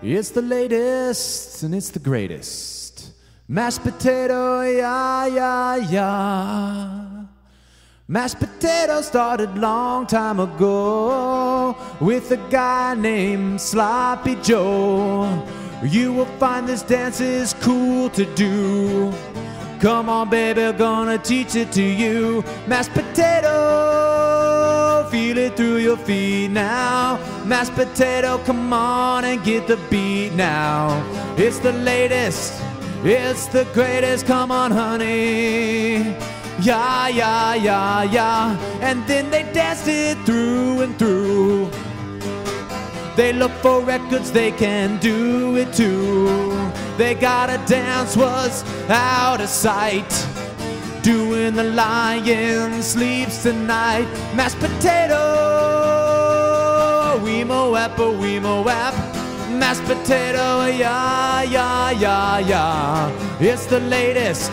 It's the latest and it's the greatest. Mashed potato, yeah, yeah, yeah. Mashed potato started long time ago with a guy named Sloppy Joe. You will find this dance is cool to do. Come on, baby, I'm gonna teach it to you. Mashed potato, it through your feet now. Mashed potato, come on and get the beat now. It's the latest, it's the greatest. Come on, honey. Yeah, yeah, yeah, yeah. And then they danced it through and through. They look for records, they can do it too. They gotta dance was out of sight. Doing the lion sleeps tonight. Mashed potato, we mo wap, oh, we mo. Mashed potato, yeah, yeah, yeah, yeah. It's the latest,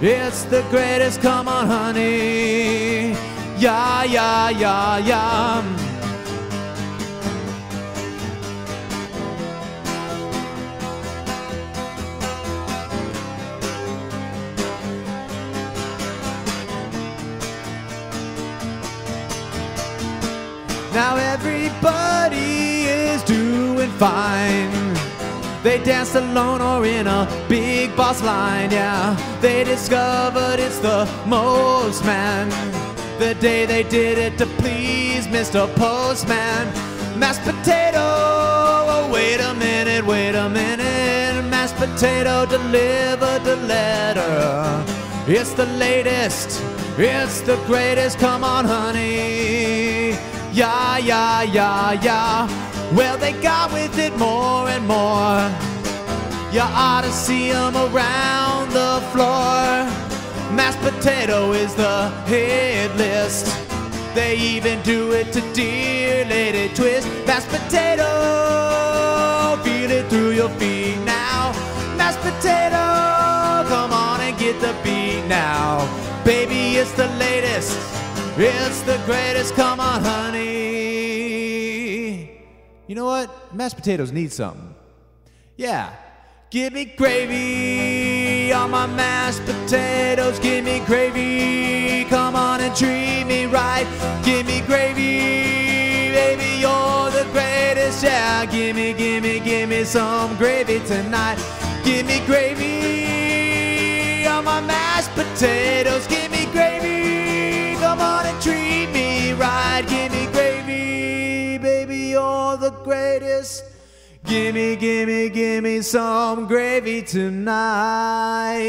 it's the greatest. Come on, honey. Yeah, yeah, yeah, yeah. Now everybody is doing fine. They danced alone or in a big boss line, yeah. They discovered it's the most man. The day they did it to please Mr. Postman. Mashed potato, oh, wait a minute, wait a minute. Mashed potato delivered the letter. It's the latest, it's the greatest. Come on, honey. Yeah, yeah, yeah, yeah. Well, they got with it more and more. You ought to see them around the floor. Mashed potato is the hit list. They even do it to Dear Lady Twist. Mashed potato, feel it through your feet now. Mashed potato, come on and get the beat now. Baby, it's the latest. It's the greatest, come on, honey. You know what? Mashed potatoes need something. Yeah. Give me gravy on my mashed potatoes. Give me gravy. Come on and treat me right. Give me gravy. Baby, you're the greatest. Yeah. Give me, give me, give me some gravy tonight. Give me gravy on my mashed potatoes. Give greatest. Gimme, gimme, gimme some gravy tonight.